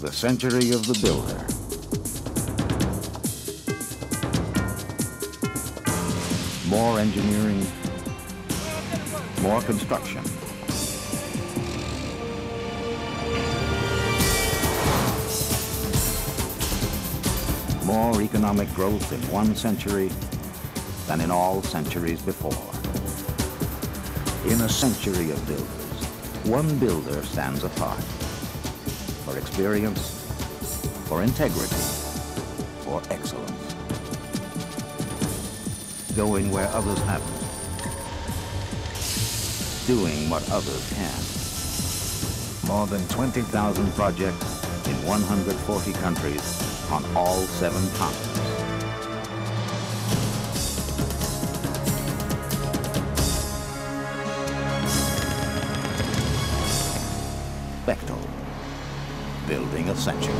the century of the builder. More engineering, more construction. More economic growth in one century than in all centuries before. In a century of builders, one builder stands apart for experience, for integrity, for excellence. Going where others haven't. Doing what others can. More than 20,000 projects in 140 countries on all seven continents. Building a century.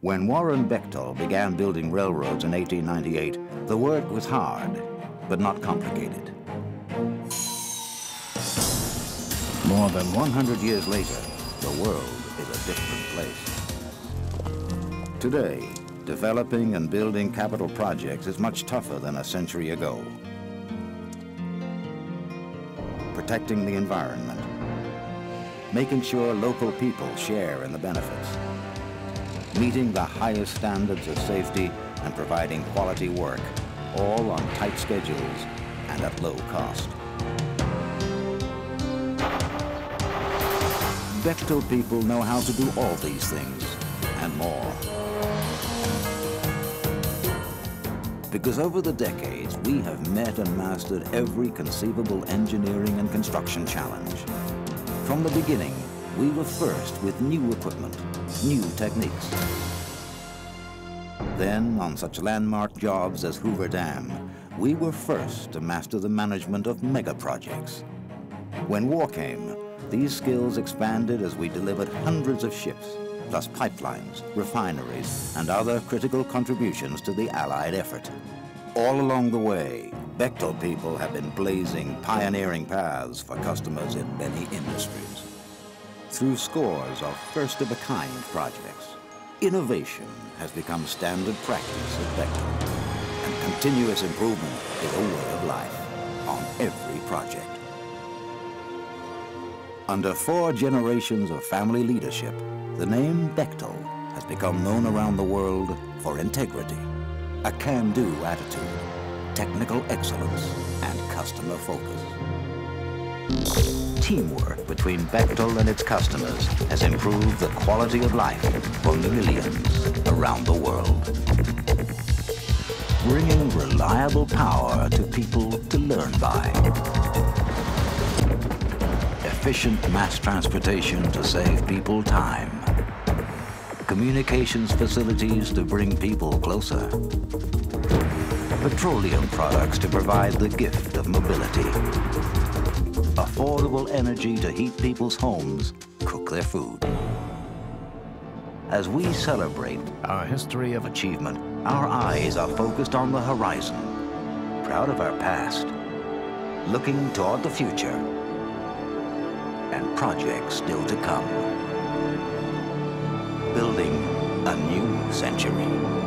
When Warren Bechtel began building railroads in 1898, the work was hard, but not complicated. More than 100 years later, the world is a different place. Today, developing and building capital projects is much tougher than a century ago. Protecting the environment, making sure local people share in the benefits, meeting the highest standards of safety and providing quality work, all on tight schedules and at low cost. Bechtel people know how to do all these things and more. Because over the decades, we have met and mastered every conceivable engineering and construction challenge. From the beginning, we were first with new equipment, new techniques. Then, on such landmark jobs as Hoover Dam, we were first to master the management of mega projects. When war came, these skills expanded as we delivered hundreds of ships, plus pipelines, refineries, and other critical contributions to the Allied effort. All along the way, Bechtel people have been blazing pioneering paths for customers in many industries. Through scores of first-of-a-kind projects, innovation has become standard practice at Bechtel, and continuous improvement is a way of life on every project. Under four generations of family leadership, the name Bechtel has become known around the world for integrity, a can-do attitude, technical excellence, and customer focus. Teamwork between Bechtel and its customers has improved the quality of life for millions around the world. Bringing reliable power to people to learn by efficient mass transportation to save people time. Communications facilities to bring people closer. Petroleum products to provide the gift of mobility. Affordable energy to heat people's homes, cook their food. As we celebrate our history of achievement, our eyes are focused on the horizon. Proud of our past, looking toward the future and projects still to come. Century.